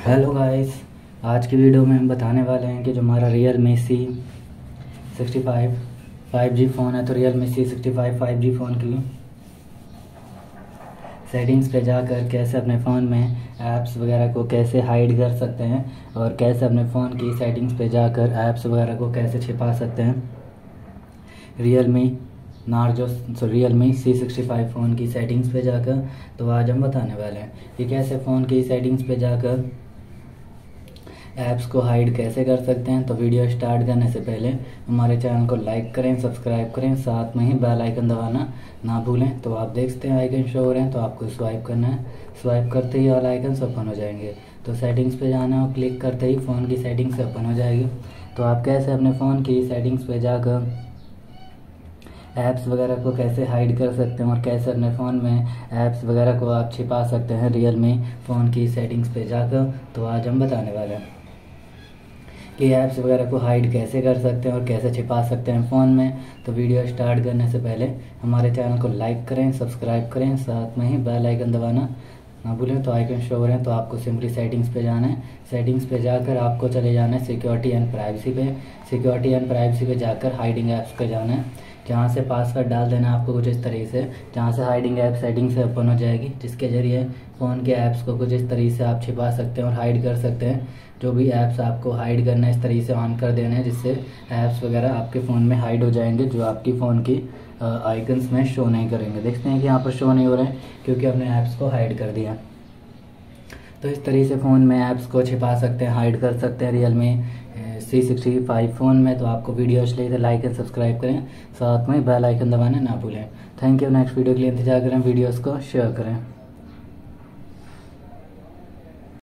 Hello guys आज की video में हम बताने वाले हैं कि जो हमारा Realme C sixty five five G phone है तो Realme C sixty five five G phone की सेटिंग्स पे जाकर कैसे अपने फ़ोन में ऐप्स वगैरह को कैसे हाइड कर सकते हैं और कैसे अपने फ़ोन की सेटिंग्स पे जाकर ऐप्स वगैरह को कैसे छिपा सकते हैं। Realme Narzo Realme C sixty five phone की सेटिंग्स पे जाकर तो आज हम बताने वाले हैं कि कैसे फ़ोन की सेटिंग्स पे जाकर ऐप्स को हाइड कैसे कर सकते हैं? तो वीडियो स्टार्ट करने से पहले हमारे चैनल को लाइक करें सब्सक्राइब करें, साथ में ही बेल आइकन दबाना ना भूलें। तो आप देख सकते हैं आइकन शो हो रहे हैं तो आपको स्वाइप करना है। स्वाइप करते ही ऑल आइकन ओपन हो जाएँगे। तो सेटिंग्स पे जाना और क्लिक करते ही फ़ोन की सेटिंग्स ओपन हो जाएगी। तो आप कैसे अपने फ़ोन की सेटिंग्स पे जाकर ऐप्स वगैरह को कैसे हाइड कर सकते हैं और कैसे अपने फ़ोन में ऐप्स वगैरह को आप छिपा सकते हैं रियल मी फ़ोन की सेटिंग्स पे जाकर? तो आज हम बताने वाले हैं। कि ऐप्स वगैरह को हाइड कैसे कर सकते हैं और कैसे छिपा सकते हैं फ़ोन में तो वीडियो स्टार्ट करने से पहले हमारे चैनल को लाइक करें सब्सक्राइब करें, साथ में ही बेल आइकन दबाना ना भूलें तो आइकन शो करें तो आपको सिंपली सेटिंग्स पे जाना है। सेटिंग्स पे जाकर आपको चले जाना है सिक्योरिटी एंड प्राइवेसी पे। सिक्योरिटी एंड प्राइवेसी पे जाकर हाइडिंग ऐप्स पे जाना है। जहाँ से पासवर्ड डाल देना आपको कुछ इस तरीके से, जहाँ से हाइडिंग ऐप सेटिंग से ओपन हो जाएगी, जिसके ज़रिए फ़ोन के ऐप्स को कुछ इस तरीके से आप छिपा सकते हैं और हाइड कर सकते हैं। जो भी ऐप्स आपको हाइड करना है, इस तरीके से ऑन कर देना है, जिससे ऐप्स वगैरह आपके फ़ोन में हाइड हो जाएँगे, जो आपकी फ़ोन की आइकन्स में शो नहीं करेंगे। देखते हैं कि यहाँ पर शो नहीं हो रहे हैं, क्योंकि हमने ऐप्स को हाइड कर दिया। तो इस तरीके से फ़ोन में ऐप्स को छिपा सकते हैं हाइड कर सकते हैं Realme. C sixty five phone में तो आपको वीडियो अच्छी लगी तो लाइक एंड सब्सक्राइब करें। साथ में बेल आइकन दबाना ना भूलें। थैंक यू नेक्स्ट वीडियो के लिए इंतज़ार करें वीडियोस को शेयर करें।